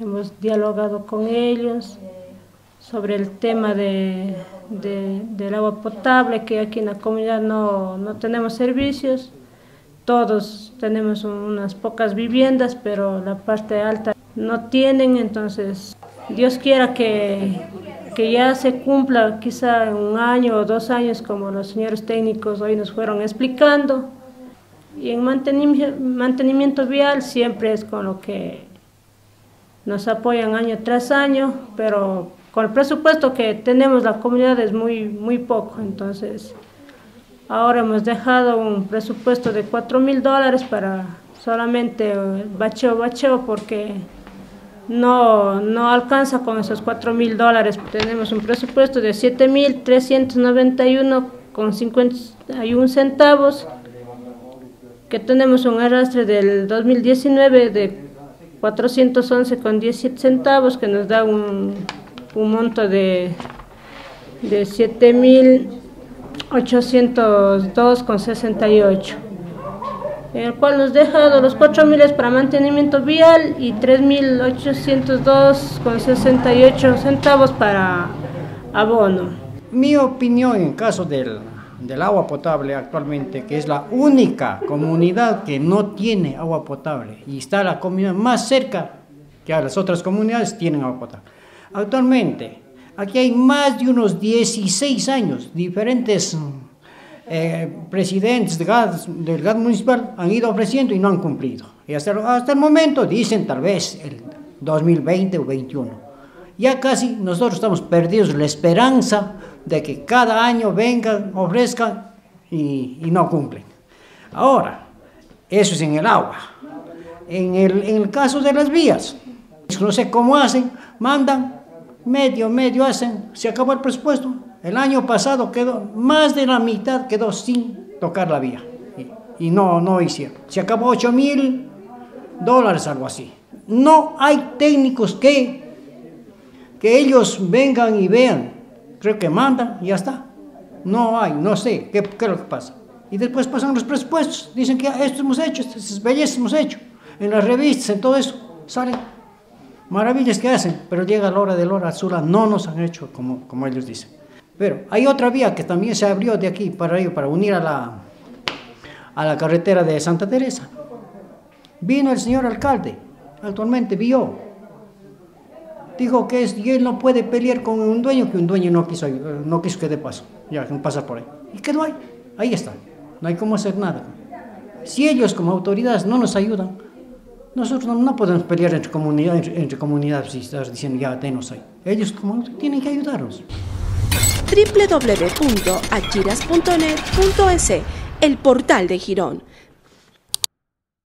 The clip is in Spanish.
hemos dialogado con ellos sobre el tema de, del agua potable, que aquí en la comunidad no, no tenemos servicios. Todos tenemos unas pocas viviendas, pero la parte alta no tienen, entonces Dios quiera que, que ya se cumpla quizá en un año o dos años, como los señores técnicos hoy nos fueron explicando. Y en mantenimiento, mantenimiento vial siempre es con lo que nos apoyan año tras año, pero con el presupuesto que tenemos la comunidad es muy, muy poco, entonces ahora hemos dejado un presupuesto de 4 mil dólares para solamente bacheo, bacheo, porque no, no alcanza con esos 4 mil dólares. Tenemos un presupuesto de 7 mil 391 con 51 centavos, que tenemos un arrastre del 2019 de 411 con 17 centavos, que nos da un, monto de, de 7.802 con 68 el cual nos deja los 4.000 para mantenimiento vial y 3.802 con 68 centavos para abono. Mi opinión en caso del, del agua potable actualmente, que es la única comunidad que no tiene agua potable y está la comunidad más cerca que a las otras comunidades tienen agua potable. Actualmente, aquí hay más de unos 16 años diferentes eh, presidentes del GAD, municipal han ido ofreciendo y no han cumplido. Y hasta, hasta el momento dicen tal vez el 2020 o 2021. Ya casi nosotros estamos perdidos la esperanza de que cada año vengan, ofrezcan y, no cumplen. Ahora, eso es en el agua. En el, en el caso de las vías, no sé cómo hacen, mandan, medio, medio hacen, se acabó el presupuesto, el año pasado quedó, más de la mitad quedó sin tocar la vía. Y, no, no hicieron. Se acabó 8 mil dólares, algo así. No hay técnicos que, que ellos vengan y vean. Creo que mandan y ya está. No hay, no sé qué, qué es lo que pasa. Y después pasan los presupuestos. Dicen que esto hemos hecho, estas bellezas hemos hecho. En las revistas, en todo eso, salen maravillas que hacen, pero llega la hora de la hora azul, no nos han hecho como, como ellos dicen. Pero hay otra vía que también se abrió de aquí para, para unir a la, a la carretera de Santa Teresa. Vino el señor alcalde, actualmente vio. Dijo que es, él no puede pelear con un dueño que un dueño no quiso, no quiso que dé paso, ya pasa por ahí. ¿Y no hay? Ahí está, no hay cómo hacer nada. Si ellos como autoridades no nos ayudan, nosotros no, podemos pelear entre comunidades, entre, comunidades y estar diciendo ya denos ahí. Ellos como tienen que ayudarnos www.achiras.net.es, el portal de Girón.